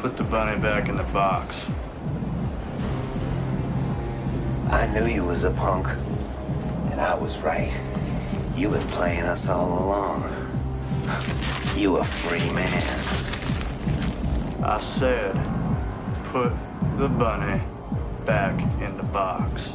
Put the bunny back in the box. I knew you was a punk. And I was right. You been playing us all along. You a free man. I said, put the bunny back in the box.